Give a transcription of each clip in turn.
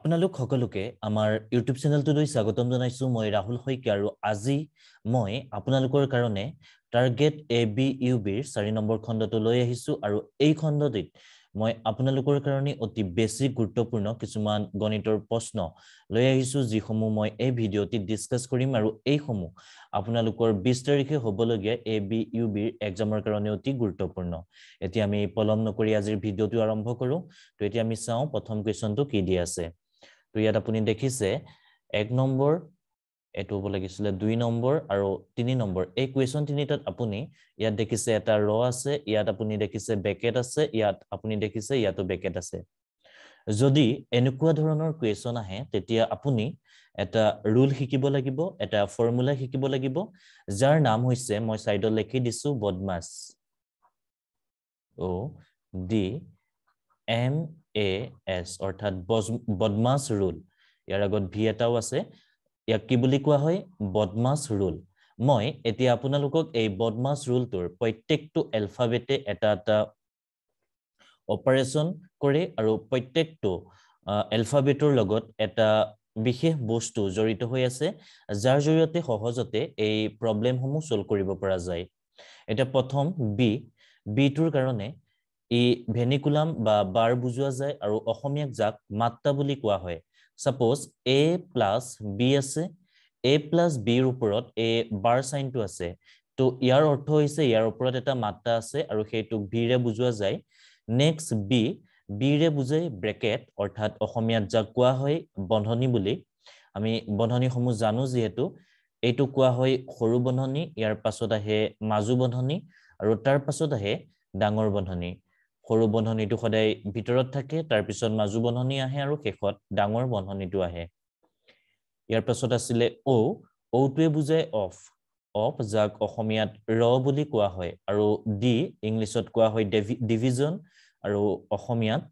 আপোনালোক সকলোকে আমাৰ ইউটিউব চেনেলটোলৈ স্বাগতম জনাইছোঁ। মই ৰাহুল শইকীয়া আৰু আজি মই আপোনালোকৰ কাৰণে টাৰ্গেট এ বি ইউ বিৰ চাৰি নম্বৰ খণ্ডটো লৈ আহিছোঁ আৰু এই খণ্ডটিত মই আপোনালোকৰ কাৰণে অতি বেছি গুৰুত্বপূৰ্ণ কিছুমান গণিতৰ প্ৰশ্ন লৈ আহিছোঁ যিসমূহ মই এই ভিডিঅ'টিত ডিছকাছ কৰিম আৰু এইসমূহ আপোনালোকৰ বিছ তাৰিখে হ'বলগীয়া এ বি ইউ বিৰ এক্সামৰ কাৰণে অতি গুৰুত্বপূৰ্ণ। এতিয়া আমি পলম নকৰি আজিৰ ভিডিঅ'টো আৰম্ভ কৰোঁ। তো এতিয়া আমি চাওঁ প্ৰথম কুৱেশ্যনটো কি দি আছে। তো ইয়াত আপুনি দেখিছে এক নম্বৰ এইটো হ'ব লাগিছিলে দুই নম্বৰ আৰু তিনি নম্বৰ। এই কুৱেশ্যন তিনিটাত আপুনি ইয়াত দেখিছে এটা ৰ আছে ইয়াত আপুনি দেখিছে বেকেট আছে ইয়াত আপুনি দেখিছে ইয়াতো বেকেট আছে। যদি এনেকুৱা ধৰণৰ কুৱেশ্যন আহে তেতিয়া আপুনি এটা ৰুল শিকিব লাগিব এটা ফৰ্মুলা শিকিব লাগিব যাৰ নাম হৈছে মই চাইডত লিখি দিছো BODMAS. O' D M A S অৰ্থাৎ বদমাছ ৰুল। ইয়াৰ আগত ভি এটাও আছে। ইয়াক কি বুলি কোৱা হয়? বদমাছ ৰুল। মই এতিয়া আপোনালোকক এই বদমাছ ৰুলটোৰ প্ৰত্যেকটো এলফাবেটে এটা এটা অপাৰেশ্যন কৰে আৰু প্ৰত্যেকটো এলফাবেটৰ লগত এটা বিশেষ বস্তু জড়িত হৈ আছে যাৰ জৰিয়তে সহজতে এই প্ৰব্লেমসমূহ চল্ভ কৰিব পৰা যায়। এতিয়া প্ৰথম বি বিটোৰ কাৰণে ই ভেনিকুলাম বা বাৰ বুজোৱা যায় আৰু অসমীয়াক যাক মাত্ৰা বুলি কোৱা হয়। ছাপ'জ এ প্লাছ বি আছে এ প্লাছ বিৰ ওপৰত এ বাৰ চাইনটো আছে। তো ইয়াৰ অৰ্থ হৈছে ইয়াৰ ওপৰত এটা মাত্ৰা আছে আৰু সেইটোক বিৰে বুজোৱা যায়। নেক্সট বি বিৰে বুজাই ব্ৰেকেট অৰ্থাৎ অসমীয়াত যাক কোৱা হয় বন্ধনী বুলি। আমি বন্ধনীসমূহ জানো যিহেতু। এইটো কোৱা হয় সৰু বন্ধনী ইয়াৰ পাছত আহে মাজু বন্ধনী আৰু তাৰ পাছত আহে ডাঙৰ বন্ধনী। সৰু বন্ধনীটো সদায় ভিতৰত থাকে তাৰপিছত মাজু বন্ধনী আহে আৰু শেষত ডাঙৰ বন্ধনীটো আহে। ইয়াৰ পাছত আছিলে ঔ। ঔটোৱে বুজায় অফ। অফ যাক অসমীয়াত ৰ বুলি কোৱা হয় আৰু ডি ইংলিছত কোৱা হয় ডিভিজন আৰু অসমীয়াত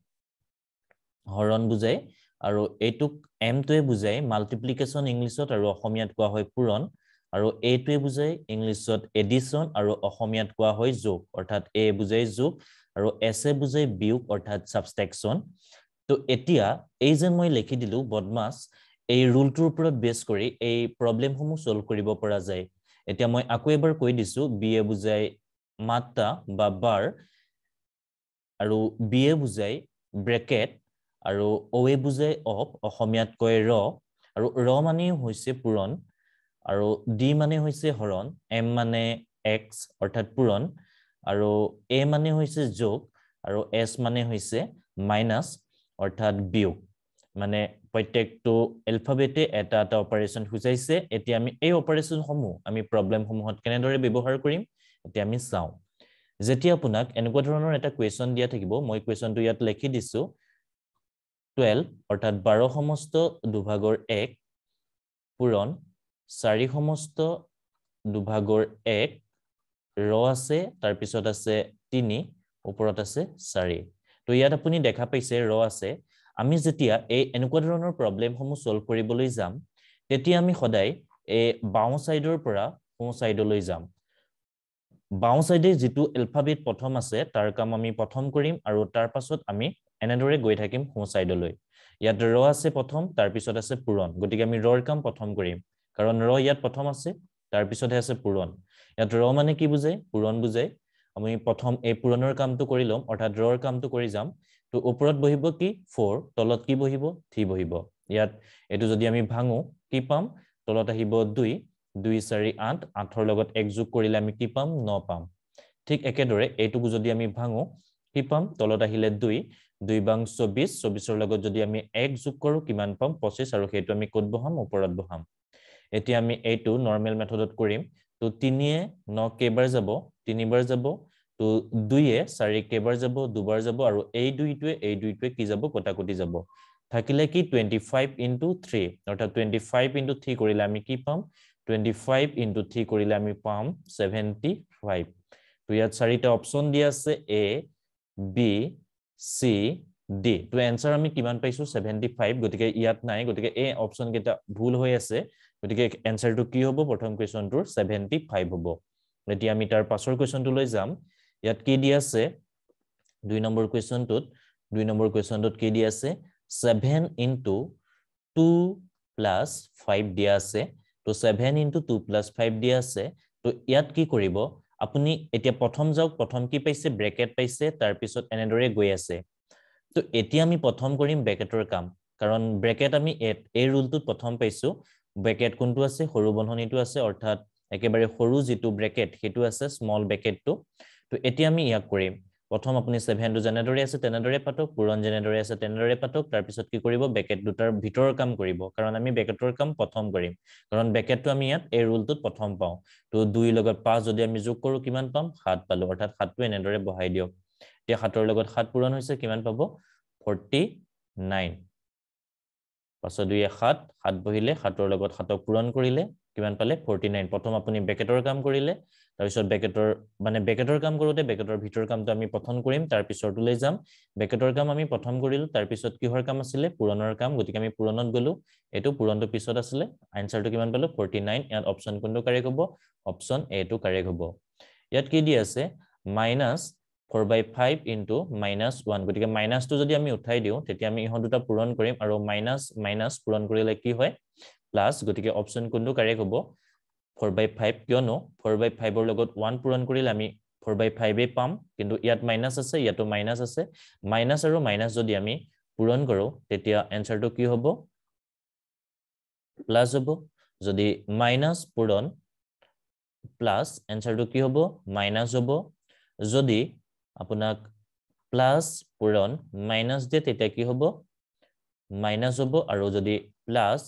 হৰণ বুজায় আৰু এইটোক এমটোৱে বুজায় মাল্টিপ্লিকেশ্যন ইংলিছত আৰু অসমীয়াত কোৱা হয় পূৰণ আৰু এইটোৱে বুজায় ইংলিছত এডিশ্যন আৰু অসমীয়াত কোৱা হয় যোগ অৰ্থাৎ এ বুজাই যোগ আৰু এছ এ বুজাই বিয়োগ অৰ্থাৎ ছাবষ্টেকশ্যন তো এতিয়া এই যে মই লিখি দিলোঁ বদমাছ এই ৰুলটোৰ ওপৰত বেছ কৰি এই প্ৰব্লেমসমূহ চল্ভ কৰিব পৰা যায়। এতিয়া মই আকৌ এবাৰ কৈ দিছোঁ বি এ বুজাই মাত্ৰা বা বাৰ আৰু বি এ বুজাই ব্ৰেকেট আৰু অ' এ বুজাই অফ অসমীয়াত কয় ৰ। আৰু ৰ মানেই হৈছে পূৰণ আৰু ডি মানে হৈছে হৰণ এম মানে এক্স অৰ্থাৎ পূৰণ। আৰু এ মানে হৈছে যোগ আৰু এছ মানে হৈছে মাইনাছ অৰ্থাৎ বিয়োগ। মানে প্ৰত্যেকটো এলফাবেটে এটা এটা অপাৰেশ্যন সূচাইছে। এতিয়া আমি এই অপাৰেশ্যনসমূহ আমি প্ৰব্লেমসমূহত কেনেদৰে ব্যৱহাৰ কৰিম এতিয়া আমি চাওঁ। যেতিয়া আপোনাক এনেকুৱা ধৰণৰ এটা কুৱেশ্যন দিয়া থাকিব মই কুৱেশ্যনটো ইয়াত লিখি দিছোঁ। টুৱেলভ অৰ্থাৎ বাৰ সমস্ত দুভাগৰ এক পূৰণ চাৰি সমস্ত দুভাগৰ এক ৰ আছে তাৰপিছত আছে তিনি ওপৰত আছে চাৰি। তো ইয়াত আপুনি দেখা পাইছে ৰ আছে। আমি যেতিয়া এই এনেকুৱা ধৰণৰ প্ৰব্লেমসমূহ চল্ভ কৰিবলৈ যাম তেতিয়া আমি সদায় এই বাওঁ ছাইডৰ পৰা সোঁ ছাইডলৈ যাম। বাওঁ ছাইডে যিটো এলফাবেট প্ৰথম আছে তাৰ কাম আমি প্ৰথম কৰিম আৰু তাৰ পাছত আমি এনেদৰে গৈ থাকিম সোঁ ছাইডলৈ ইয়াত ৰ আছে প্ৰথম তাৰপিছত আছে পূৰণ। গতিকে আমি ৰৰ কাম প্ৰথম কৰিম। কাৰণ ৰ ইয়াত প্ৰথম আছে তাৰপিছতহে আছে পূৰণ। ইয়াত ৰ মানে কি বুজায় পূৰণ বুজায় আমি প্ৰথম এই পূৰণৰ কামটো কৰি ল'ম অৰ্থাৎ ৰৰ কামটো কৰি যাম। তো ওপৰত বহিব কি? ফ'ৰ তলত কি বহিব? থ্ৰী বহিব। ইয়াত এইটো যদি আমি ভাঙো কি পাম? তলত আহিব দুই দুই চাৰি আঠ আঠৰ লগত এক যোগ কৰিলে আমি কি পাম? ন পাম। ঠিক একেদৰে এইটোকো যদি আমি ভাঙো কি পাম? তলত আহিলে দুই দুই বাং চৌবিছ চৌবিছৰ লগত যদি আমি এক যোগ কৰোঁ কিমান পাম? পঁচিছ আৰু সেইটো আমি ক'ত বহাম? ওপৰত বহাম। এতিয়া আমি এইটো নৰ্মেল মেথডত কৰিম। তো তিনিয়ে ন কেইবাৰ যাব তিনিবাৰ যাব তো দুইয়ে চাৰি কেইবাৰ যাব দুবাৰ যাব আৰু এই দুইটোৱে এই দুইটোৱে কি যাব কটাকটি যাব। থাকিলে কি টুৱেণ্টি ফাইভ ইণ্টু থ্ৰী অৰ্থাৎ টুৱেণ্টি ফাইভ ইণ্টু থ্ৰী কৰিলে আমি কি পাম? টুৱেণ্টি ফাইভ ইণ্টু থ্ৰী কৰিলে আমি পাম ছেভেণ্টি ফাইভ তো ইয়াত চাৰিটা অপশ্যন দিয়া আছে এ বি চি ডি তো এনচাৰ আমি কিমান পাইছোঁ? ছেভেণ্টি ফাইভ গতিকে ইয়াত নাই গতিকে এই অপশ্যন কেইটা ভুল হৈ আছে। গতিকে এনচাৰটো কি হ'ব? প্ৰথম কুৱেশ্যনটোৰ ছেভেণ্টি ফাইভ হ'ব। এতিয়া আমি তাৰ পাছৰ কুৱেশ্যনটোলৈ যাম। ইয়াত কি দি আছে? দুই নম্বৰ কুৱেশ্যনটোত দুই নম্বৰ কুৱেশ্যনটোত কি দি আছে? Seven into two plus five দিয়া আছে। তো seven into two plus five দিয়া আছে। তো ইয়াত কি কৰিব? আপুনি এতিয়া প্ৰথম যাওক প্ৰথম কি পাইছে? ব্ৰেকেট পাইছে। তাৰপিছত এনেদৰে গৈ আছে। তো এতিয়া আমি প্ৰথম কৰিম ব্ৰেকেটৰ কাম। কাৰণ ব্ৰেকেট আমি এই ৰুলটোত প্ৰথম পাইছো। ব্ৰেকেট কোনটো আছে? সৰু বন্ধনীটো আছে অৰ্থাৎ একেবাৰে সৰু যিটো ব্ৰেকেট সেইটো আছে স্মল ব্ৰেকেটটো তো এতিয়া আমি ইয়াক কৰিম। প্ৰথম আপুনি ছেভেনটো যেনেদৰে আছে তেনেদৰে পাতক পূৰণ যেনেদৰে আছে তেনেদৰে পাতক তাৰপিছত কি কৰিব? বেকেট দুটাৰ ভিতৰৰ কাম কৰিব। কাৰণ আমি বেকেটৰ কাম প্ৰথম কৰিম। কাৰণ বেকেটটো আমি ইয়াত এই ৰুলটোত প্ৰথম পাওঁ। তো দুইৰ লগত পাঁচ যদি আমি যোগ কৰোঁ কিমান পাম? সাত পালোঁ। অৰ্থাৎ সাতটো এনেদৰে বহাই দিয়ক। এতিয়া সাতৰ লগত সাত পূৰণ হৈছে কিমান পাব? ফৰ্টি নাইন পাছত দুয়ে সাত সাত বহিলে সাতৰ লগত সাতক পূৰণ কৰিলে কিমান পালে? ফৰ্টি নাইন প্ৰথম আপুনি বেকেটৰ কাম কৰিলে তাৰপিছত বেকেটৰ মানে বেকেটৰ কাম কৰোঁতে বেকেটৰ ভিতৰৰ কামটো আমি প্ৰথম কৰিম তাৰ পিছৰটোলৈ যাম। বেকেটৰ কাম আমি প্ৰথম কৰিলোঁ তাৰপিছত কিহৰ কাম আছিলে? পূৰণৰ কাম গতিকে আমি পূৰণত গ'লোঁ। এইটো পূৰণটো পিছত আছিলে। আনচাৰটো কিমান পালোঁ? ফৰ্টি নাইন ইয়াত অপশ্যন কোনটো কাৰেক্ট হ'ব? অপশ্যন এটো কাৰেক্ট হ'ব। ইয়াত কি দি আছে? Minus four by five into minus one গতিকে মাইনাছটো যদি আমি উঠাই দিওঁ তেতিয়া আমি ইহঁত দুটা পূৰণ কৰিম আৰু মাইনাছ মাইনাছ পূৰণ কৰিলে কি হয়? প্লাছ গতিকে অপশ্যন কোনটো কাৰেক্ট হ'ব? ফ'ৰ বাই ফাইভ কিয়নো ফ'ৰ বাই ফাইভৰ লগত ওৱান পূৰণ কৰিলে আমি ফ'ৰ বাই ফাইভেই পাম। কিন্তু ইয়াত মাইনাছ আছে ইয়াতো মাইনাছ আছে। মাইনাছ আৰু মাইনাছ যদি আমি পূৰণ কৰোঁ তেতিয়া এনচাৰটো কি হ'ব? প্লাছ হ'ব। যদি মাইনাছ পূৰণ প্লাছ এনচাৰটো কি হ'ব? মাইনাছ হ'ব। যদি আপোনাক প্লাছ পূৰণ মাইনাছ দিয়ে তেতিয়া কি হ'ব? মাইনাছ হ'ব আৰু যদি প্লাছ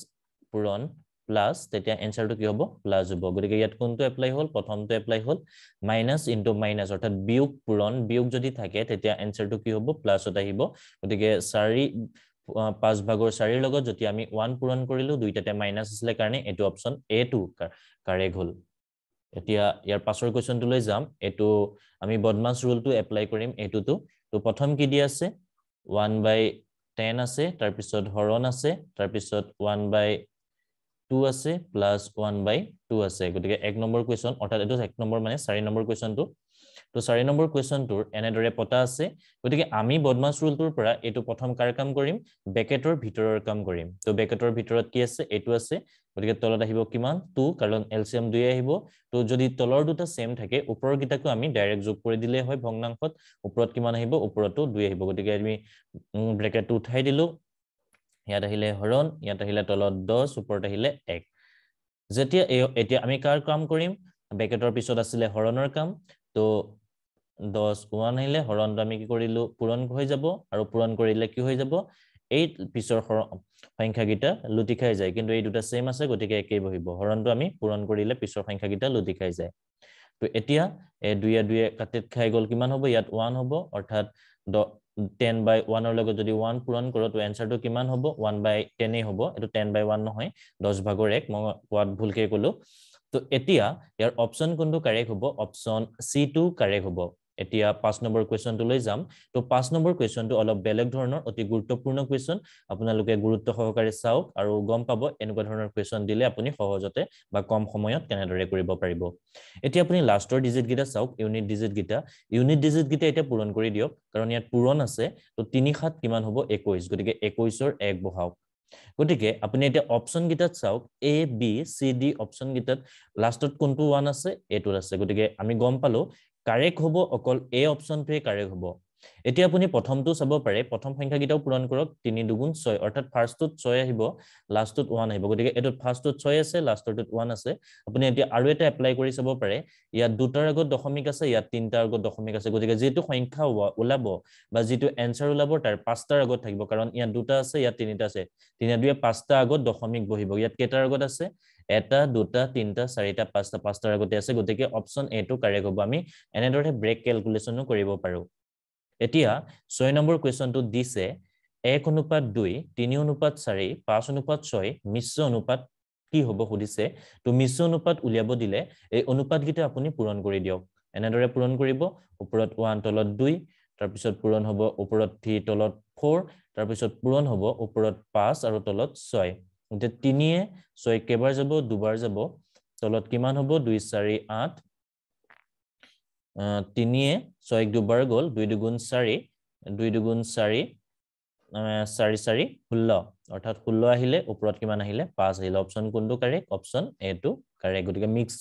পূৰণ প্লাছ তেতিয়া এনচাৰটো কি হ'ব? প্লাছ হ'ব। গতিকে ইয়াত কোনটো এপ্লাই হ'ল? প্ৰথমটো এপ্লাই হ'ল মাইনাছ ইনটু মাইনাছ অৰ্থাৎ বিয়োগ পূৰণ। বিয়োগ যদি থাকে তেতিয়া এনচাৰটো কি হ'ব? প্লাছত আহিব। গতিকে চাৰি পাঁচ ভাগৰ চাৰিৰ লগত যদি আমি ওৱান পূৰণ কৰিলোঁ দুইটাতে মাইনাছ আছিলে কাৰণে এইটো অপশ্যন এ টু কাৰেক্ট হ'ল। এতিয়া ইয়াৰ পাছৰ কুৱেশ্যনটোলৈ যাম। এইটো আমি বদমাছ ৰুলটো এপ্লাই কৰিম এইটোতো। তো প্ৰথম কি দি আছে? ওৱান বাই টেন আছে তাৰপিছত হৰণ আছে তাৰপিছত ওৱান বাই টু আছে প্লাছ ওৱান বাই টু আছে। গতিকে এক নম্বৰ কুৱেশ্যন অৰ্থাৎ এইটো এক নম্বৰ মানে চাৰি নম্বৰ কুৱেশ্যনটো। তো চাৰি নম্বৰ কুৱেশ্যনটোৰ এনেদৰে পতা আছে। গতিকে আমি বদমাছ ৰুলটোৰ পৰা এইটো প্ৰথম কাৰ কাম কৰিম? বেকেটৰ ভিতৰৰ কাম কৰিম। তো বেকেটৰ ভিতৰত কি আছে? এইটো আছে। গতিকে তলত আহিব কিমান? টু কাৰণ এল চি এম দুই আহিব। তো যদি তলৰ দুটা ছেম থাকে ওপৰৰ কেইটাকো আমি ডাইৰেক্ট যোগ কৰি দিলেই হয় ভগ্নাংশত। ওপৰত কিমান আহিব? ওপৰতো দুই আহিব। গতিকে আমি ব্ৰেকেটটো উঠাই দিলোঁ। ইয়াত আহিলে হৰণ ইয়াত আহিলে তলত দহ ওপৰত আহিলে এক। যেতিয়া এতিয়া আমি কাৰ কাম কৰিম? বেকেটৰ পিছত আছিলে হৰণৰ কাম। তো দহ ওৱান আহিলে হৰণটো আমি কি কৰিলোঁ পূৰণ হৈ যাব আৰু পূৰণ কৰিলে কি হৈ যাব? এই পিছৰ সংখ্যাকেইটা লুটি খাই যায়। কিন্তু এই দুটা ছেইম আছে গতিকে একেই বহিব। হৰণটো আমি পূৰণ কৰিলে পিছৰ সংখ্যাকেইটা লুটি খাই যায়। তো এতিয়া এই দুয়ে দুয়ে কাটিত খাই গ'ল কিমান হ'ব? ইয়াত ওৱান হ'ব। অৰ্থাৎ টেন বাই ওৱানৰ লগত যদি ওৱান পূৰণ কৰোঁ তো এনচাৰটো কিমান হ'ব? ওৱান বাই টেনেই হ'ব। এইটো টেন বাই ওৱান নহয় দহ ভাগৰ এক। মই কোৱাত ভুলকৈ ক'লোঁ। তো এতিয়া ইয়াৰ অপশ্যন কোনটো কাৰেক্ট হ'ব? অপশ্যন চি টু কাৰেক্ট হ'ব। এতিয়া পাঁচ নম্বৰ কুৱেশ্যনটোলৈ যাম। তো পাঁচ নম্বৰ কুৱেশ্যনটো অলপ বেলেগ ধৰণৰ অতি গুৰুত্বপূৰ্ণ কুৱেশ্যন আপোনালোকে গুৰুত্ব সহকাৰে চাওক আৰু গম পাব এনেকুৱা ধৰণৰ কুৱেশ্যন দিলে আপুনি সহজতে বা কম সময়ত কেনেদৰে কৰিব পাৰিব। এতিয়া আপুনি লাষ্টৰ ডিজিটকেইটা চাওক ইউনিট ডিজিটকেইটা ইউনিট ডিজিটকেইটা এতিয়া পূৰণ কৰি দিয়ক কাৰণ ইয়াত পূৰণ আছে। তো তিনি সাত কিমান হ'ব? একৈছ গতিকে একৈছৰ এক বহাওক। গতিকে আপুনি এতিয়া অপশ্যনকেইটাত চাওক এ বি চি ডি অপশ্যনকেইটাত লাষ্টত কোনটো ওৱান আছে? এইটোত আছে। গতিকে আমি গম পালোঁ কাৰেক্ট হ'ব অকল এ অপশ্যনটোৱে কাৰেক্ট হ'ব। এতিয়া আপুনি প্ৰথমটো চাব পাৰে প্ৰথম সংখ্যাকেইটাও পূৰণ কৰক তিনি দুগুণ ছয় অৰ্থাৎ ফাৰ্ষ্টটোত ছয় আহিব লাষ্টটোত ওৱান আহিব। গতিকে এইটোত ফাৰ্ষ্টটোত ছয় আছে লাষ্টৰটোত ওৱান আছে। আপুনি এতিয়া আৰু এটা এপ্লাই কৰি চাব পাৰে ইয়াত দুটাৰ আগত দশমিক আছে ইয়াত তিনিটাৰ আগত দশমিক আছে। গতিকে যিটো সংখ্যা ওলাব বা যিটো এনচাৰ ওলাব তাৰ পাঁচটাৰ আগত থাকিব কাৰণ ইয়াত দুটা আছে ইয়াত তিনিটা আছে। তিনি দুয়ে পাঁচটা আগত দশমিক বহিব। ইয়াত কেইটাৰ আগত আছে? এটা দুটা তিনিটা চাৰিটা পাঁচটা পাঁচটাৰ আগতে আছে। গতিকে অপশ্যন এটো কাৰেক্ট হ'ব। আমি এনেদৰে ব্ৰেক কেলকুলেশ্যনো কৰিব পাৰোঁ। এতিয়া ছয় নম্বৰ কুৱেশ্যনটো দিছে এক অনুপাত দুই তিনি অনুপাত চাৰি পাঁচ অনুপাত ছয় মিশ্ৰ অনুপাত কি হ'ব সুধিছে? তো মিশ্ৰ অনুপাত উলিয়াব দিলে এই অনুপাতকেইটা আপুনি পূৰণ কৰি দিয়ক। এনেদৰে পূৰণ কৰিব। ওপৰত ওৱান তলত দুই তাৰপিছত পূৰণ হ'ব ওপৰত থ্ৰী তলত ফ'ৰ তাৰপিছত পূৰণ হ'ব ওপৰত পাঁচ আৰু তলত ছয়। এতিয়া তিনিয়ে ছয় কেইবাৰ যাব দুবাৰ যাব। তলত কিমান হ'ব? দুই চাৰি আঠ। তিনিয়ে ছয় দুবাৰ গ'ল দুই দুগুণ চাৰি দুই দুগুণ চাৰি চাৰি চাৰি ষোল্ল। অৰ্থাৎ ষোল্ল আহিলে ওপৰত কিমান আহিলে? পাঁচ আহিলে। অপশ্যন কোনটো কাৰেক্ট অপশ্যন এটো কাৰেক্ট গতিকে মিক্স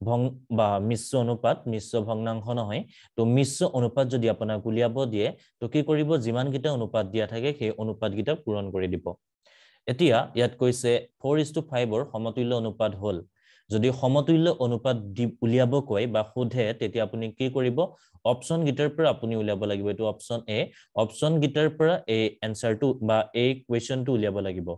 ভং বা মিশ্ৰ অনুপাত মিশ্ৰ ভগ্নাংশ নহয়। তো মিশ্ৰ অনুপাত যদি আপোনাক উলিয়াব দিয়ে তো কি কৰিব? যিমানকেইটা অনুপাত দিয়া থাকে সেই অনুপাতকেইটা পূৰণ কৰি দিব। এতিয়া ইয়াত কৈছে ফ'ৰ ইজ টু ফাইভৰ সমতুল্য অনুপাত হ'ল। যদি সমতুল্য অনুপাত দি উলিয়াব কয় বা সোধে তেতিয়া আপুনি কি কৰিব? অপশ্যন গীটাৰ পৰা আপুনি উলিয়াব লাগিব। এইটো অপশ্যন এ অপশ্যন গীটাৰ পৰা এই এনচাৰটো বা এই কুৱেশ্যনটো উলিয়াব লাগিব।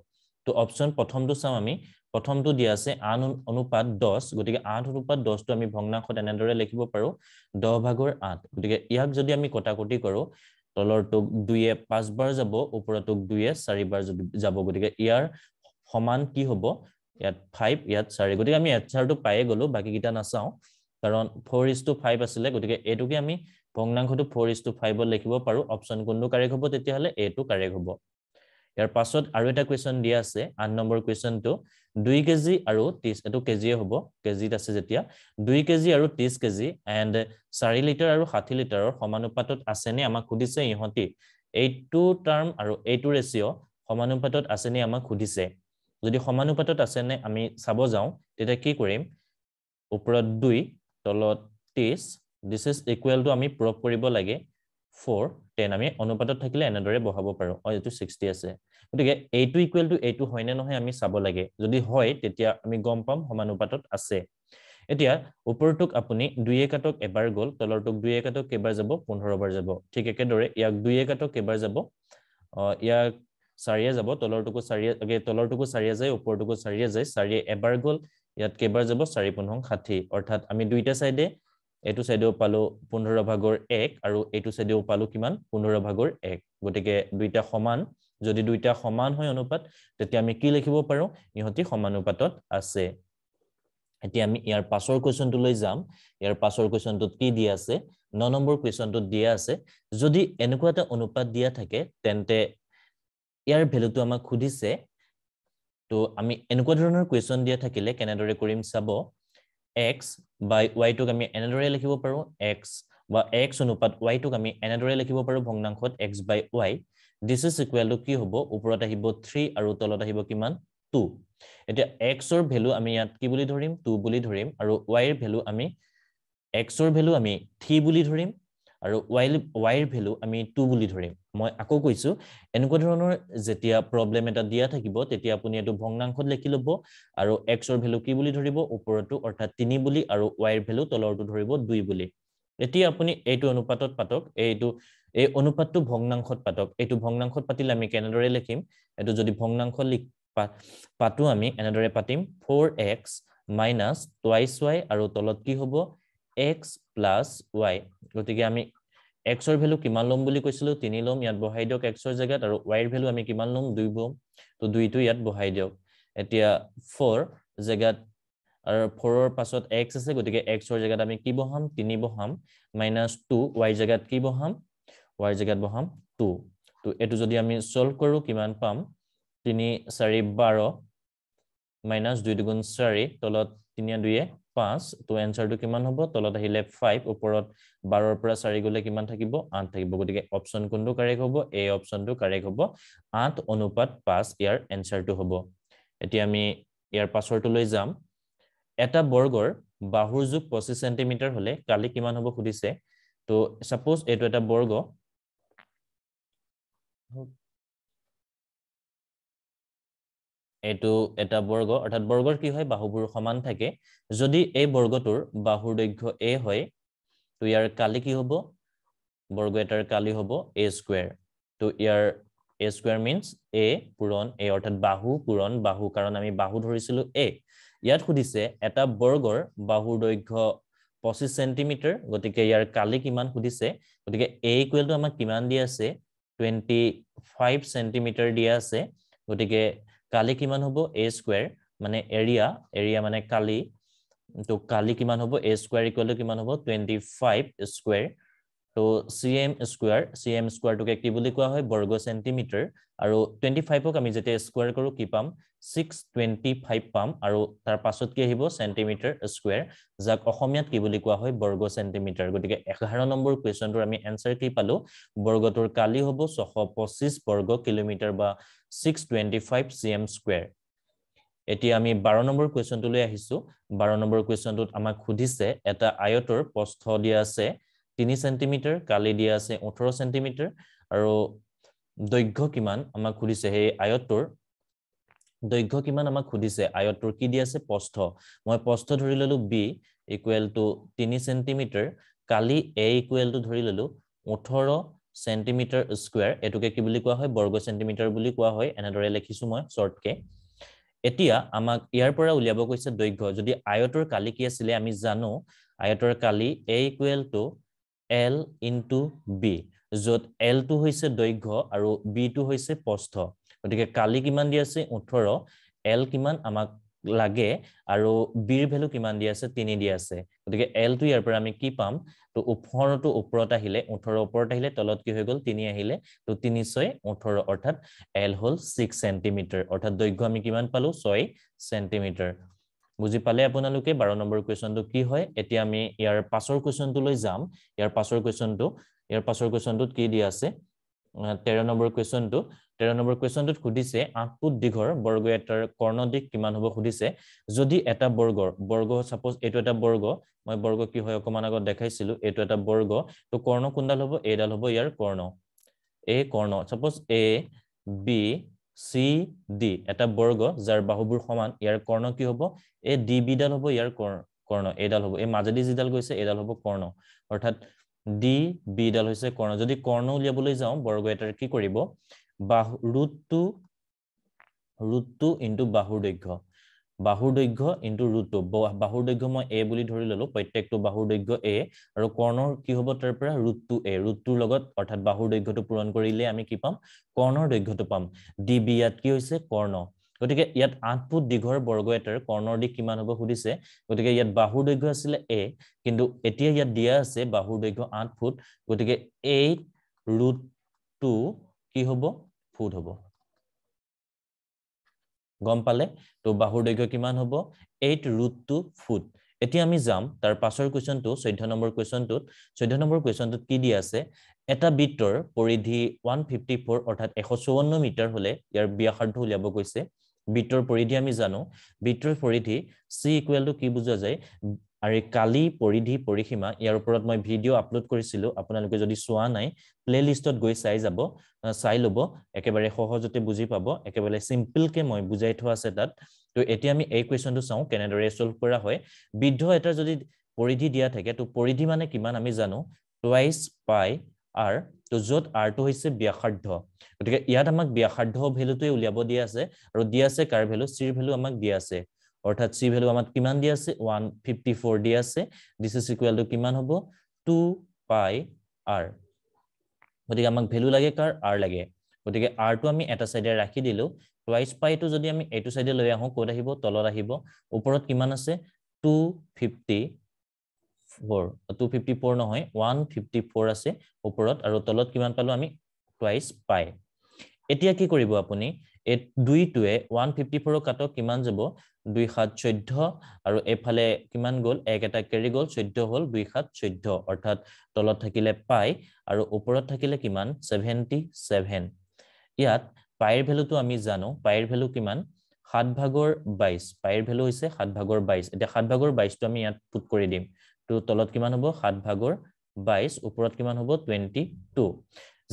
তো অপশ্যন প্ৰথমটো চাওঁ আমি। প্ৰথমটো দিয়া আছে আন অনুপাত দহ গতিকে আঠ অনুপাত দহটো আমি ভগ্নাংশত এনেদৰে লিখিব পাৰোঁ। দহ ভাগৰ আঠ গতিকে ইয়াক যদি আমি কটাকটি কৰোঁ তলৰটোক দুয়ে পাঁচবাৰ যাব ওপৰটোক দুয়ে চাৰিবাৰ যাব। গতিকে ইয়াৰ সমান কি হ'ব? ইয়াত ফাইভ ইয়াত চাৰি। গতিকে আমি এনচাৰটো পায়ে গ'লো বাকীকেইটা নাচাওঁ। কাৰণ ফ'ৰ ইজ টু ফাইভ আছিলে গতিকে এইটোকে আমি ভগ্নাংশটো ফ'ৰ ইজ টু ফাইভত লিখিব পাৰোঁ। অপশ্যন কোনটো কাৰেক্ট হ'ব তেতিয়াহ'লে এইটো কাৰেক্ট হ'ব। ইয়াৰ পাছত আৰু এটা কুৱেশ্যন দিয়া আছে আঠ নম্বৰ কুৱেশ্যনটো দুই কেজি আৰু ত্ৰিছ এইটো কেজিয়ে হ'ব কেজিত আছে যেতিয়া দুই কেজি আৰু ত্ৰিছ কেজি এণ্ড চাৰি লিটাৰ আৰু ষাঠি লিটাৰৰ সমানুপাতত আছেনে আমাক সুধিছে ইহঁতি। এইটো টাৰ্ম আৰু এইটো ৰেচিঅ' সমানুপাতত আছেনে আমাক সুধিছে। যদি সমানুপাতত আছেনে আমি চাব যাওঁ তেতিয়া কি কৰিম? ওপৰত দুই তলত ত্ৰিছ দিছ ইজ ইকুৱেল টু আমি প্ৰুভ কৰিব লাগে ফ'ৰ টেন আমি অনুপাতত থাকিলে এনেদৰে বহাব পাৰোঁ। অঁ এইটো ছিক্সটি আছে। গতিকে এইটো ইকুৱেল টু এইটো হয়নে নহয় আমি চাব লাগে। যদি হয় তেতিয়া আমি গম পাম সমানুপাতত আছে। এতিয়া ওপৰটোক আপুনি দুই একাটক এবাৰ গ'ল। তলৰটোক দুই একাটক কেইবাৰ যাব পোন্ধৰবাৰ যাব। ঠিক একেদৰে ইয়াক দুই একাটক কেইবাৰ যাব। ইয়াক চাৰিয়ে যাব তলৰটোকো চাৰিয়ে তলৰটোকো চাৰিয়ে যায় ওপৰটোকো চাৰিয়ে যায় চাৰিয়ে এবাৰ গ'ল ইয়াত কেইবাৰ যাব চাৰি পোন্ধৰ ষাঠি। অৰ্থাৎ আমি দুইটা চাইডে এইটো চাইডেও পালো পোন্ধৰ ভাগৰ এক আৰু এইটো চাইডেও পালো কিমান? পোন্ধৰ ভাগৰ এক। গতিকে দুইটা সমান যদি দুইটা সমান হয় অনুপাত তেতিয়া আমি কি লিখিব পাৰো? ইহঁতি সমানুপাতত আছে। এতিয়া আমি ইয়াৰ পাছৰ কুৱেশ্যনটোলৈ যাম। ইয়াৰ পাছৰ কুৱেশ্যনটোত কি দিয়া আছে? ন নম্বৰ কুৱেশ্যনটোত দিয়া আছে যদি এনেকুৱা এটা অনুপাত দিয়া থাকে তেন্তে ইয়াৰ ভেলুটো আমাক সুধিছে। তো আমি এনেকুৱা ধৰণৰ কুৱেশ্যন দিয়া থাকিলে কেনেদৰে কৰিম চাব। এক্স বাই ৱাইটোক আমি এনেদৰে লিখিব পাৰোঁ এক্স বা এক্স অনুপাত ৱাইটোক আমি এনেদৰে লিখিব পাৰোঁ ভগ্নাংশত x by y this is equal to কি হ'ব ওপৰত আহিব থ্ৰী আৰু তলত আহিব কিমান টু এতিয়া এক্সৰ ভেলু আমি ইয়াত কি বুলি ধৰিম টু বুলি ধৰিম আৰু ৱাইৰ ভেলু আমি এক্সৰ ভেলু আমি থ্ৰী বুলি ধৰিম। আৰু ৱাইল ৱাইৰ ভেলু আমি টু বুলি ধৰিম। মই আকৌ কৈছোঁ এনেকুৱা ধৰণৰ যেতিয়া প্ৰব্লেম এটা দিয়া থাকিব তেতিয়া আপুনি এইটো ভগ্নাংশত লিখি ল'ব আৰু এক্সৰ ভেলু কি বুলি ধৰিব ওপৰতো অৰ্থাৎ তিনি বুলি আৰু ৱাইৰ ভেলু তলৰটো ধৰিব দুই বুলি। এতিয়া আপুনি এইটো অনুপাতত পাতক এইটো এই অনুপাতটো ভগ্নাংশত পাতক। এইটো ভগ্নাংশত পাতিলে আমি কেনেদৰে লিখিম? এইটো যদি ভগ্নাংশ লিখ পাতো আমি এনেদৰে পাতিম। Four x minus twice y আৰু তলত কি হ'ব? এক্স প্লাছ ৱাই গতিকে আমি এক্সৰ ভেলু কিমান ল'ম বুলি কৈছিলোঁ? তিনি ল'ম ইয়াত বহাই দিয়ক এক্সৰ জেগাত আৰু ৱাইৰ ভেলু আমি কিমান ল'ম? দুই ল'ম তো দুইটো ইয়াত বহাই দিয়ক। এতিয়া ফ'ৰ জেগাত আৰু ফ'ৰৰ পাছত এক্স আছে গতিকে এক্সৰ জেগাত আমি কি বহাম? তিনি বহাম। মাইনাছ টু ৱাইৰ জেগাত কি বহাম? ৱাইৰ জেগাত বহাম টু তো এইটো যদি আমি চল্ভ কৰোঁ কিমান পাম? তিনি চাৰি বাৰ মাইনাছ দুই দুগুণ চাৰি তলত তিনি দুয়ে পাঁচ তো এনচাৰটো কিমান হ'ব? তলত আহিলে ফাইভ ওপৰত বাৰৰ পৰা চাৰি গ'লে কিমান থাকিব? আঠ থাকিব। গতিকে অপশ্যন কোনটো কাৰেক্ট হ'ব? এই অপশ্যনটো কাৰেক্ট হ'ব। আঠ অনুপাত পাঁচ ইয়াৰ এনচাৰটো হ'ব। এতিয়া আমি ইয়াৰ পাছৰটোলৈ যাম। এটা বৰ্গৰ বাহুৰ জোখ পঁচিছ চেণ্টিমিটাৰ হ'লে কালি কিমান হ'ব সুধিছে? তো ছাপ'জ এইটো এটা বৰ্গ। এইটো এটা বৰ্গ অৰ্থাৎ বৰ্গৰ কি হয়? বাহুবোৰ সমান থাকে। যদি এই বৰ্গটোৰ বাহুৰ দৈৰ্ঘ্য এ হয় তো ইয়াৰ কালি কি হ'ব? বৰ্গ এটাৰ কালি হ'ব এ স্কুৱেৰ তো ইয়াৰ এ স্কুৱেৰ মিনছ এ পূৰণ এ অৰ্থাৎ বাহু পূৰণ বাহু কাৰণ আমি বাহু ধৰিছিলোঁ এ ইয়াত সুধিছে এটা বৰ্গৰ বাহুৰ দৈৰ্ঘ্য পঁচিছ চেণ্টিমিটাৰ গতিকে ইয়াৰ কালি কিমান সুধিছে? গতিকে এ ইকুৱেলটো আমাক কিমান দিয়া আছে? টুৱেণ্টি ফাইভ চেণ্টিমিটাৰ দিয়া আছে। গতিকে কালি কিমান হ'ব? এ স্কুৱেৰ মানে এৰিয়া এৰিয়া মানে কালি। তো কালি কিমান হ'ব? এ স্কুৱেৰ ইকুৱেল টু কিমান হ'ব? টুৱেণ্টি ফাইভ স্কুৱেৰ তো C M square C M স্কুৱাৰটোকে কি বুলি কোৱা হয়? বৰ্গ চেণ্টিমিটাৰ আৰু টুৱেণ্টি ফাইভক আমি যেতিয়া স্কুৱাৰ কৰোঁ কি পাম? ছিক্স টুৱেণ্টি ফাইভ পাম। আৰু তাৰ পাছত কি আহিব? চেণ্টিমিটাৰ স্কুৱেৰ যাক অসমীয়াত কি বুলি কোৱা হয়? বৰ্গ চেণ্টিমিটাৰ গতিকে এঘাৰ নম্বৰ কুৱেশ্যনটোৰ আমি এনচাৰ কি পালোঁ? বৰ্গটোৰ কালি হ'ব ছশ পঁচিছ বৰ্গ কিলোমিটাৰ বা six twenty five C M square এতিয়া আমি বাৰ নম্বৰ কুৱেশ্যনটোলৈ আহিছোঁ। বাৰ নম্বৰ কুৱেশ্যনটোত আমাক সুধিছে এটা আয়তৰ প্ৰস্থ দিয়া আছে। তিনি চেণ্টিমিটাৰ কালি দিয়া আছে ওঠৰ চেণ্টিমিটাৰ আৰু দৈৰ্ঘ্য কিমান আমাক সুধিছে সেই আয়তটোৰ দৈৰ্ঘ্য কিমান আমাক সুধিছে আয়তটোৰ কি দি আছে? প্ৰস্থ মই প্ৰস্থ ধৰি ললো বি ইকুৱেল টু তিনি চেণ্টিমিটাৰ কালি এ ইকুৱেল টু ধৰি ললো ওঠৰ চেণ্টিমিটাৰ স্কুৱেৰ এইটোকে কি বুলি কোৱা হয়? বৰ্গ চেণ্টিমিটাৰ বুলি কোৱা হয় এনেদৰে লিখিছো মই শ্বৰ্টকে এতিয়া আমাক ইয়াৰ পৰা উলিয়াব কৈছে দৈৰ্ঘ্য। যদি আয়তৰ কালি কি আছিলে আমি জানো আয়তৰ কালি A equal to L into B য'ত এলটো হৈছে দৈৰ্ঘ্য আৰু বিটো হৈছে প্ৰস্থ গতিকে কালি কিমান দি আছে? ওঠৰ। এল কিমান আমাক লাগে আৰু বিৰ ভেলু কিমান দি আছে? তিনি দি আছে। গতিকে এলটো ইয়াৰ পৰা আমি কি পাম? তো ওঠৰটো ওপৰত আহিলে ওঠৰ ওপৰত আহিলে তলত কি হৈ গ'ল? তিনি আহিলে। তো তিনি ছয় ওঠৰ। অৰ্থাৎ এল হ'ল ছিক্স চেণ্টিমিটাৰ অৰ্থাৎ দৈৰ্ঘ্য আমি কিমান পালো? ছয় চেণ্টিমিটাৰ বুজি পালে আপোনালোকে বাৰ নম্বৰ কুৱেশ্যনটো কি হয়? এতিয়া আমি ইয়াৰ পাছৰ কুৱেশ্যনটোলৈ যাম। ইয়াৰ পাছৰ কুৱেশ্যনটো ইয়াৰ পাছৰ কুৱেশ্যনটোত কি দিয়া আছে? তেৰ নম্বৰ কুৱেশ্যনটো। তেৰ নম্বৰ কুৱেশ্যনটোত সুধিছে আঠ ফুট দীঘৰ বৰ্গ এটাৰ কৰ্ণ দিশ কিমান হ'ব সুধিছে। যদি এটা বৰ্গৰ বৰ্গ চাপ'জ এইটো এটা বৰ্গ মই বৰ্গ কি হয় অকণমান আগত দেখাইছিলো এইটো এটা বৰ্গ তো কৰ্ণ কোনডাল হ'ব? এইডাল হ'ব ইয়াৰ কৰ্ণ। এ কৰ্ণ suppose A B C D এটা বৰ্গ যাৰ বাহুবোৰ সমান ইয়াৰ কৰ্ণ কি হ'ব? এই ডি বিডাল হ'ব ইয়াৰ কৰ্ণ এইডাল হ'ব। এই মাজেদি যিডাল গৈছে এইডাল হ'ব কৰ্ণ। অৰ্থাৎ ডি বিডাল হৈছে কৰ্ণ। যদি কৰ্ণ উলিয়াবলৈ যাওঁ বৰ্গ এটাৰ কি কৰিব? বাহু ৰুটটো ৰুটটো ইনটু বাহুৰ দৈৰ্ঘ্য। বাহুৰ দৈৰ্ঘ্য ইনটু ৰুটটো বাহুৰ দৈৰ্ঘ্য মই এ বুলি ধৰি ললো প্ৰত্যেকটো বাহুৰ দৈৰ্ঘ্য এ আৰু কৰ্ণৰ কি হ'ব তাৰ পৰা? ৰুটটো এ ৰুটটোৰ লগত অৰ্থাৎ বাহুৰ দৈৰ্ঘ্যটো পূৰণ কৰিলে আমি কি পাম? কৰ্ণৰ দৈৰ্ঘ্যটো পাম। ডি বি ইয়াত কি হৈছে? কৰ্ণ। গতিকে ইয়াত আঠ ফুট দীঘৰ বৰ্গ এটাৰ কৰ্ণৰ দিশ কিমান হ'ব সুধিছে? গতিকে ইয়াত বাহুৰ দৈৰ্ঘ্য আছিলে এ কিন্তু এতিয়া ইয়াত দিয়া আছে বাহুৰ দৈৰ্ঘ্য আঠ ফুট গতিকে এইট ৰুট টু কি হ'ব? ফুট হ'ব। গম পালে? তো বাহুৰ দৈৰ্ঘ্য কিমান হ'ব? Eight root two foot. এতিয়া আমি যাম তাৰ পাছৰ কুৱেশ্যনটো চৈধ্য নম্বৰ কুৱেশ্যনটোত। চৈধ্য নম্বৰ কুৱেশ্যনটোত কি দি আছে? এটা বৃত্তৰ পৰিধি ওৱান ফিফটি ফ'ৰ অৰ্থাৎ এশ চৌৱন্ন মিটাৰ হ'লে ইয়াৰ ব্যাসাৰ্ধ উলিয়াব গৈছে। বৃত্তৰ পৰিধি আমি জানো। বৃত্তৰ পৰিধি চি ইকুৱেল টু কি বুজোৱা যায়? আৰু কালি পৰিধি পৰিসীমা ইয়াৰ ওপৰত মই ভিডিঅ' আপলোড কৰিছিলোঁ। আপোনালোকে যদি চোৱা নাই প্লে লিষ্টত গৈ চাই যাব চাই ল'ব। একেবাৰে সহজতে বুজি পাব। একেবাৰে চিম্পলকে মই বুজাই থোৱা আছে তাত। তো এতিয়া আমি এই কুৱেশ্যনটো চাওঁ কেনেদৰে চল্ভ কৰা হয়। বৃদ্ধ এটাৰ যদি পৰিধি দিয়া থাকে তো পৰিধি মানে কিমান আমি জানো? টুৱাইচ পাই আৰ তো য'ত আৰটো হৈছে ব্যাসাৰ্ধ। গতিকে ইয়াত আমাক ব্যাসাৰ্ধ ভেলুটোৱে উলিয়াব দিয়া আছে আৰু দিয়া আছে কাৰ ভেলু? চিৰ ভেলু আমাক দিয়া আছে। অৰ্থাৎ চি ভেলু আমাক কিমান দিয়া আছে? ওৱান ফিফটি ফ'ৰ দিয়া আছে। দিছ ইজ ইকুৱেল টু কিমান হ'ব? টু পাই আৰ। গতিকে আমাক ভেলু লাগে কাৰ? আৰ লাগে। গতিকে আৰটো আমি এটা চাইডে ৰাখি দিলোঁ। টুৱাইচ পাইটো যদি আমি এইটো চাইডে লৈ আহোঁ ক'ত আহিব? তলত আহিব। ওপৰত কিমান আছে? Two fifty four. Two fifty four নহয় ওৱান ফিফটি ফ'ৰ আছে ওপৰত আৰু তলত কিমান পালোঁ আমি? টুৱাইচ পাই। এতিয়া কি কৰিব আপুনি? এই দুইটোৱে ওৱান ফিফটি ফ'ৰৰ কাটক কিমান যাব? দুই সাত চৈধ্য আৰু এইফালে কিমান গ'ল? এক এটা কেৰি গ'ল চৈধ্য হ'ল দুই সাত চৈধ্য। অৰ্থাৎ তলত থাকিলে পাই আৰু ওপৰত থাকিলে কিমান? Seventy seven. ইয়াত পাইৰ ভেলুটো আমি জানো পাইৰ ভেলু কিমান? সাত ভাগৰ বাইছ। পাইৰ ভেলু হৈছে সাত ভাগৰ বাইছ। এতিয়া সাত ভাগৰ বাইছটো আমি ইয়াত পুট কৰি দিম। তো তলত কিমান হ'ব? সাত ভাগৰ বাইছ। ওপৰত কিমান হ'ব? Twenty two.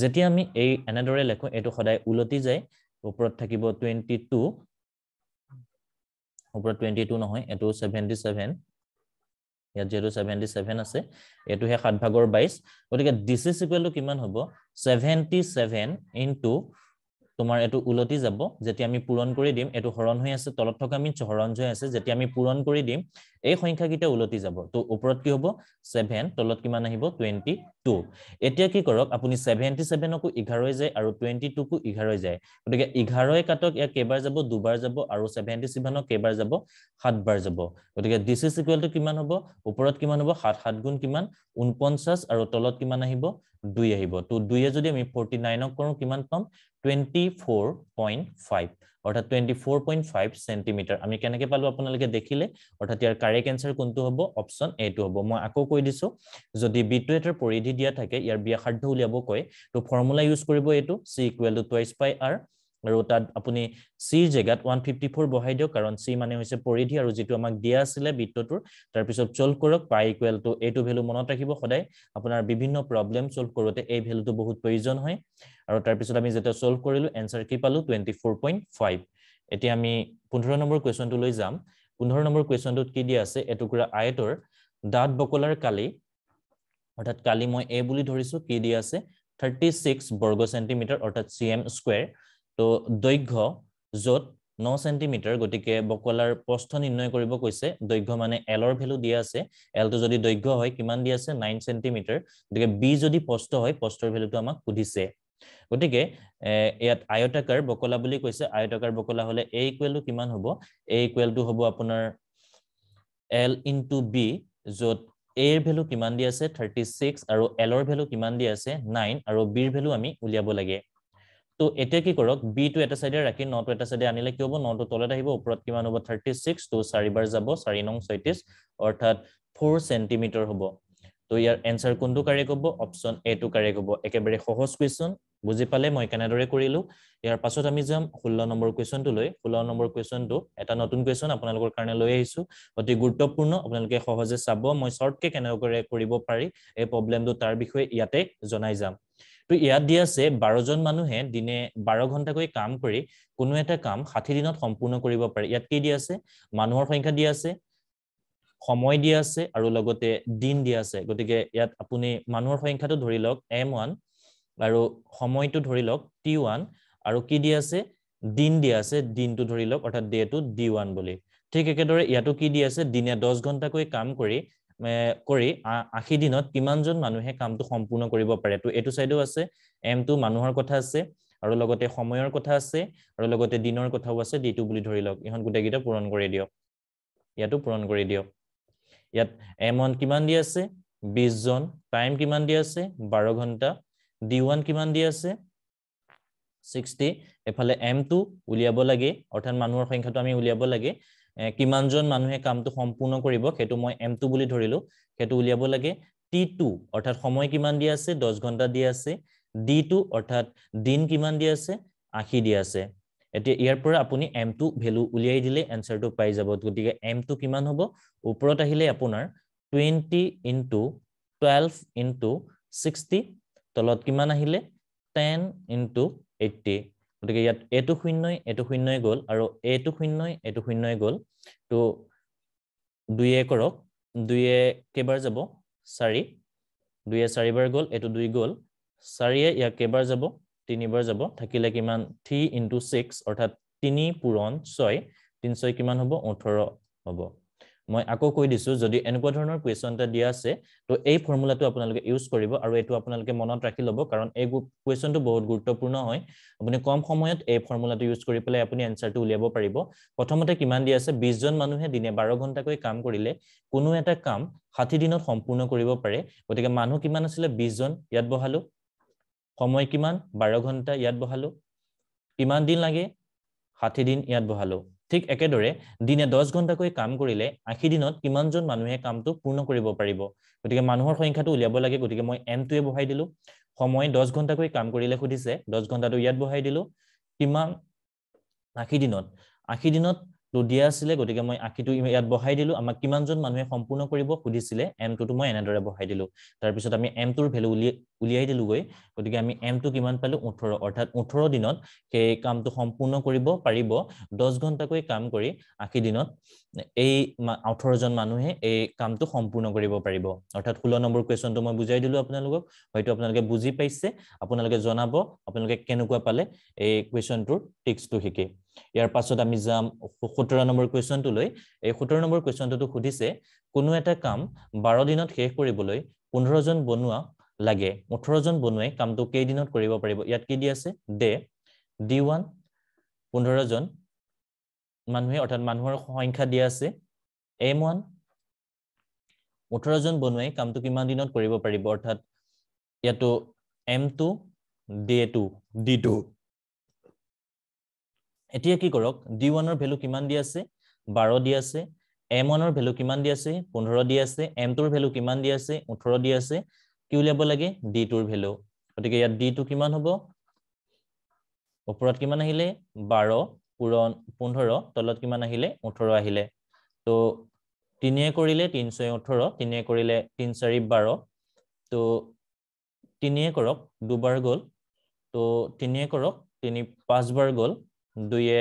যেতিয়া আমি এই এনেদৰে লেখোঁ এইটো সদায় ওলটি যায়। ওপৰত থাকিব টুৱেণ্টি টু। ওপৰত টুৱেণ্টি টু নহয় এইটো ছেভেণ্টি ছেভেন ইয়াত যিহেতু ছেভেণ্টি ছেভেন আছে এইটোহে সাত ভাগৰ বাইছ গতিকে ডিচ ইজ ইকুৱেল টু কিমান হ'ব? ছেভেণ্টি ছেভেন ইনটু তোমাৰ এইটো উলটি যাব যেতিয়া আমি পূৰণ কৰি দিম এইটো হৰণ হৈ আছে তলত থকা মিনছ হৰণ হৈ আছে যেতিয়া আমি পূৰণ কৰি দিম এই সংখ্যাকেইটা উলটি যাব। তো ওপৰত কি হ'ব? ছেভেন তলত কিমান আহিব? টুৱেণ্টি টু এতিয়া কি কৰক আপুনি ছেভেণ্টি ছেভেনকো এঘাৰই যায় আৰু টুৱেণ্টি টুকো এঘাৰই যায়। গতিকে এঘাৰই কাটক ইয়াক কেইবাৰ যাব? দুবাৰ যাব আৰু ছেভেণ্টি ছেভেনক কেইবাৰ যাব? সাতবাৰ যাব। গতিকে দিছ ইজ ইকুৱেল টু কিমান হ'ব? ওপৰত কিমান হ'ব? সাত সাত গুণ কিমান? ঊনপঞ্চাছ আৰু তলত কিমান আহিব? দুই আহিব। তো দুয়ে যদি আমি ফৰ্টি নাইনক কৰোঁ কিমান পাম? টুৱেণ্টি ফ'ৰ পইণ্ট ফাইভ অৰ্থাৎ twenty four point five centimetre আমি কেনেকৈ পালোঁ আপোনালোকে দেখিলে? অৰ্থাৎ ইয়াৰ কাৰেক্ট এনচাৰ কোনটো হ'ব? অপশ্যন এইটো হ'ব। মই আকৌ কৈ দিছোঁ যদি বিটো এটাৰ পৰিধি দিয়া থাকে ইয়াৰ ব্যাসাৰ্ধ উলিয়াব কয় তো ফৰ্মুলা ইউজ কৰিব এইটো C equal to twice pi R আৰু তাত আপুনি চিৰ জেগাত ওৱান ফিফটি ফ'ৰ বহাই দিয়ক কাৰণ চি মানে হৈছে পৰিধি আৰু যিটো আমাক দিয়া আছিলে বৃত্তটোৰ তাৰপিছত চল্ভ কৰক পাই ইকুৱেল টু এইটো ভেলু মনত ৰাখিব সদায়। আপোনাৰ বিভিন্ন প্ৰব্লেম চল্ভ কৰোঁতে এই ভেলুটো বহুত প্ৰয়োজন হয়। আৰু তাৰপিছত আমি যেতিয়া চল্ভ কৰিলোঁ এনচাৰ কি পালোঁ? টুৱেণ্টি ফ'ৰ পইণ্ট ফাইভ এতিয়া আমি পোন্ধৰ নম্বৰ কুৱেশ্যনটোলৈ যাম। পোন্ধৰ নম্বৰ কুৱেশ্যনটোত কি দিয়া আছে? এটুকুৰা আয়তৰ দাঁত বকলাৰ কালি অৰ্থাৎ কালি মই এ বুলি ধৰিছোঁ কি দিয়া আছে? থাৰ্টি ছিক্স বৰ্গ চেণ্টিমিটাৰ অৰ্থাৎ চি এম স্কুৱেৰ তো দৈৰ্ঘ্য য'ত ন চেণ্টিমিটাৰ গতিকে বকলাৰ প্ৰস্থ নিৰ্ণয় কৰিব কৈছে। দৈৰ্ঘ্য মানে এলৰ ভেলু দিয়া আছে। এলটো যদি দৈৰ্ঘ্য হয় কিমান দিয়া আছে? নাইন চেণ্টিমিটাৰ গতিকে বি যদি প্ৰস্থ হয় প্ৰস্থৰ ভেলুটো আমাক সুধিছে। গতিকে ইয়াত আয়তাকাৰ বকলা বুলি কৈছে। আয়তাকাৰ বকলা হলে এ ইকুৱেলটো কিমান হ'ব? এ ইকুৱেলটো হ'ব আপোনাৰ এল ইনটু বি য'ত এৰ ভেলু কিমান দি আছে? থাৰ্টি ছিক্স আৰু এলৰ ভেলু কিমান দি আছে? নাইন আৰু বিৰ ভেলু আমি উলিয়াব লাগে। তো এতিয়া কি কৰক বিটো এটা চাইডে ৰাখি নটো এটা চাইডে আনিলে কি হ'ব নটো তলত আহিব ওপৰত কিমান হ'ব থাৰ্টি ছিক্স তো চাৰিবাৰ যাব চাৰি নং ছয়ত্ৰিছ অৰ্থাৎ ফ'ৰ চেণ্টিমিটাৰ হ'ব। তো ইয়াৰ এনচাৰ কোনটো কাৰেক্ট হ'ব? অপশ্যন এটো কাৰেক্ট হ'ব। একেবাৰে সহজ কুৱেশ্যন বুজি পালে মই কেনেদৰে কৰিলোঁ? ইয়াৰ পাছত আমি যাম ষোল্ল নম্বৰ কুৱেশ্যনটোলৈ ষোল্ল নম্বৰ কুৱেশ্যনটো এটা নতুন কুৱেশ্যন আপোনালোকৰ কাৰণে লৈ আহিছোঁ। অতি গুৰুত্বপূৰ্ণ আপোনালোকে সহজে চাব মই শ্বৰ্টকে কেনেদৰে কৰিব পাৰি এই প্ৰব্লেমটো তাৰ বিষয়ে ইয়াতে জনাই যাম। তো ইয়াত দিয়া আছে বাৰজন মানুহে দিনে বাৰ ঘণ্টাকৈ কাম কৰি কোনো এটা কাম ষাঠি দিনত সম্পূৰ্ণ কৰিব পাৰে। ইয়াত কি দিয়া আছে? মানুহৰ সংখ্যা দিয়া আছে সময় দিয়া আছে আৰু লগতে দিন দিয়া আছে। গতিকে ইয়াত আপুনি মানুহৰ সংখ্যাটো ধৰি লওক এম ওৱান আৰু সময়টো ধৰি লওক টি ওৱান আৰু কি দিয়া আছে? দিন দিয়া আছে। দিনটো ধৰি লওক অৰ্থাৎ ডেটো ডি ওৱান বুলি। ঠিক একেদৰে ইয়াতো কি দি আছে? দিনে দহ ঘণ্টাকৈ কাম কৰি কৰি আশী দিনত কিমানজন মানুহে কামটো সম্পূৰ্ণ কৰিব পাৰে? তো এইটো চাইডো আছে এমটো মানুহৰ কথা আছে আৰু লগতে সময়ৰ কথা আছে আৰু লগতে দিনৰ কথাও আছে ডিটো বুলি ধৰি লওক। ইহঁত গোটেইকেইটা পূৰণ কৰি দিয়ক। ইয়াতো পূৰণ কৰি দিয়ক। ইয়াত এম ওৱান কিমান দি আছে? বিশজন। টাইম কিমান দি আছে? বাৰ ঘণ্টা। ডি ওৱান কিমান দি আছে? ছিক্সটি। এফালে এম টু উলিয়াব লাগে অৰ্থাৎ মানুহৰ সংখ্যাটো আমি উলিয়াব লাগে। কিমানজন মানুহে কামটো সম্পূৰ্ণ কৰিব সেইটো মই এম টু বুলি ধৰিলোঁ। সেইটো উলিয়াব লাগে টি টু অৰ্থাৎ সময় কিমান দি আছে? দহ ঘণ্টা দি আছে। ডি টু অৰ্থাৎ দিন কিমান দি আছে? আশী দি আছে। এতিয়া ইয়াৰ পৰা আপুনি এম টু ভেলু উলিয়াই দিলে এনচাৰটো পাই যাব। গতিকে এম টু কিমান হ'ব? ওপৰত আহিলে আপোনাৰ twenty into twelve into sixty তলত কিমান আহিলে? টেন ইনটু এইটটি গতিকে ইয়াত এইটো শূন্যই এইটো শূন্যই গ'ল আৰু এইটো শূন্যই এইটো শূন্যই গ'ল। তো দুয়ে কৰক দুয়ে কেইবাৰ যাব? চাৰি। দুয়ে চাৰিবাৰ গ'ল এইটো দুই গ'ল। চাৰিয়ে ইয়াক কেইবাৰ যাব? তিনিবাৰ যাব। থাকিলে কিমান? থ্ৰী ইণ্টু ছিক্স অৰ্থাৎ তিনি পূৰণ ছয়। তিনি ছয় কিমান হ'ব? ওঠৰ হ'ব। মই আকৌ কৈ দিছোঁ যদি এনেকুৱা ধৰণৰ কুৱেশ্যন এটা দিয়া আছে তো এই ফৰ্মুলাটো আপোনালোকে ইউজ কৰিব আৰু এইটো আপোনালোকে মনত ৰাখি ল'ব কাৰণ এই কুৱেশ্যনটো বহুত গুৰুত্বপূৰ্ণ হয়। আপুনি কম সময়ত এই ফৰ্মুলাটো ইউজ কৰি পেলাই আপুনি এনচাৰটো উলিয়াব পাৰিব। প্ৰথমতে কিমান দিয়া আছে বিশজন মানুহে দিনে বাৰ ঘণ্টাকৈ কাম কৰিলে কোনো এটা কাম ষাঠি দিনত সম্পূৰ্ণ কৰিব পাৰে। গতিকে মানুহ কিমান আছিলে? বিশজন ইয়াত বহালোঁ। সময় কিমান? বাৰ ঘণ্টা ইয়াত বহালোঁ। কিমান দিন লাগে? ষাঠি দিন ইয়াত বহালোঁ। ঠিক একেদৰে দিনে দহ ঘণ্টাকৈ কাম কৰিলে আশী দিনত কিমানজন মানুহে কামটো পূৰ্ণ কৰিব পাৰিব? গতিকে মানুহৰ সংখ্যাটো উলিয়াব লাগে গতিকে মই এমটোৱে বহাই দিলোঁ। সময় দহ ঘণ্টাকৈ কাম কৰিলে সুধিছে দহ ঘণ্টাটো ইয়াত বহাই দিলোঁ। কিমান? আশী দিনত। আশী দিনত টো দিয়া আছিলে গতিকে মই আশীটো ইয়াত বহাই দিলোঁ। আমাক কিমানজন মানুহে সম্পূৰ্ণ কৰিব সুধিছিলে এমটোতো মই এনেদৰে বহাই দিলোঁ। তাৰপিছত আমি এমটোৰ ভেলু উলিয়াই উলিয়াই দিলোঁগৈ। গতিকে আমি এমটো কিমান পালোঁ? ওঠৰ। অৰ্থাৎ ওঠৰ দিনত সেই কামটো সম্পূৰ্ণ কৰিব পাৰিব। দহ ঘণ্টাকৈ কাম কৰি আশী দিনত এই ওঠৰজন মানুহে এই কামটো সম্পূৰ্ণ কৰিব পাৰিব। অৰ্থাৎ ষোল্ল নম্বৰ কুৱেশ্যনটো মই বুজাই দিলোঁ আপোনালোকক। হয়তো আপোনালোকে বুজি পাইছে আপোনালোকে জনাব আপোনালোকে কেনেকুৱা পালে এই কুৱেশ্যনটোৰ টিক্সটো শিকি। ইয়াৰ পাছত আমি যাম সোতৰ নম্বৰ কুৱেশ্যনটোলৈ এই সোতৰ নম্বৰ কুৱেশ্যনটোতো সুধিছে কোনো এটা কাম বাৰ দিনত শেষ কৰিবলৈ পোন্ধৰজন বনোৱা লাগে। ওঠৰজন বনুৱাই কামটো কেইদিনত কৰিব পাৰিব? ইয়াত কি দি আছে? দে ডি ওৱান পোন্ধৰজন মানুহে অৰ্থাৎ মানুহৰ সংখ্যা দিয়া আছে। এম ওৱান ওঠৰজন বনুৱাই কামটো কিমান দিনত কৰিব পাৰিব? অৰ্থাৎ ইয়াতো M two D two D two এতিয়া কি কৰক ডি ওৱানৰ ভেলু কিমান দি আছে? বাৰ দি আছে। এম ওৱানৰ ভেলু কিমান দি আছে? পোন্ধৰ দি আছে। এম টুৰ ভেলু কিমান দি আছে? ওঠৰ দি আছে। কি উলিয়াব লাগে? ডি টুৰ ভেলু। গতিকে ইয়াত ডি টু কিমান হ'ব? ওপৰত কিমান আহিলে? বাৰ। পূৰণ পোন্ধৰ তলত কিমান আহিলে? ওঠৰ আহিলে। তো তিনিয়ে কৰিলে তিন ছয় ওঠৰ তিনিয়ে কৰিলে তিন চাৰি বাৰ। তো তিনিয়ে কৰক দুবাৰ গ'ল। তো তিনিয়ে কৰক তিনি পাঁচবাৰ গ'ল। দুয়ে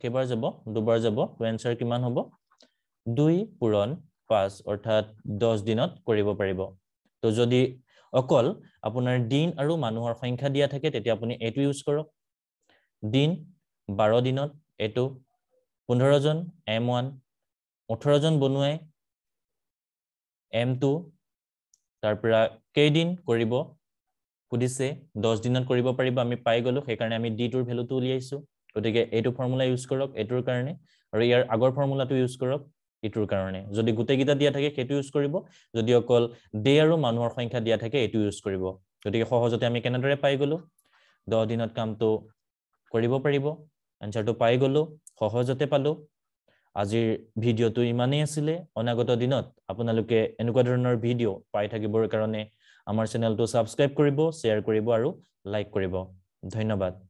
কেইবাৰ যাব? দুবাৰ যাব। এনচাৰ কিমান হ'ব? দুই পূৰণ পাঁচ অৰ্থাৎ দহ দিনত কৰিব পাৰিব। তো যদি অকল আপোনাৰ দিন আৰু মানুহৰ সংখ্যা দিয়া থাকে তেতিয়া আপুনি এইটো ইউজ কৰক। দিন বাৰ দিনত এইটো পোন্ধৰজন এম ওৱান ওঠৰজন বনুৱাই এম টু তাৰ পৰা কেইদিন কৰিব সুধিছে দহ দিনত কৰিব পাৰিব আমি পাই গ'লো সেইকাৰণে আমি ডি টুৰ ভেলুটো উলিয়াইছোঁ। গতিকে এইটো ফৰ্মুলা ইউজ কৰক এইটোৰ কাৰণে আৰু ইয়াৰ আগৰ ফৰ্মুলাটো ইউজ কৰক ইটোৰ কাৰণে। যদি গোটেইকেইটা দিয়া থাকে সেইটো ইউজ কৰিব যদি অকল ডে আৰু মানুহৰ সংখ্যা দিয়া থাকে এইটো ইউজ কৰিব। গতিকে সহজতে আমি কেনেদৰে পাই গ'লো দহ দিনত কামটো কৰিব পাৰিব। এনচাৰটো পাই গ'লো সহজতে পালোঁ। আজিৰ ভিডিঅ'টো ইমানেই আছিলে। অনাগত দিনত আপোনালোকে এনেকুৱা ধৰণৰ ভিডিঅ' পাই থাকিবৰ কাৰণে আমাৰ চেনেলটো ছাবস্ক্ৰাইব কৰিব শ্বেয়াৰ কৰিব আৰু লাইক কৰিব। ধন্যবাদ।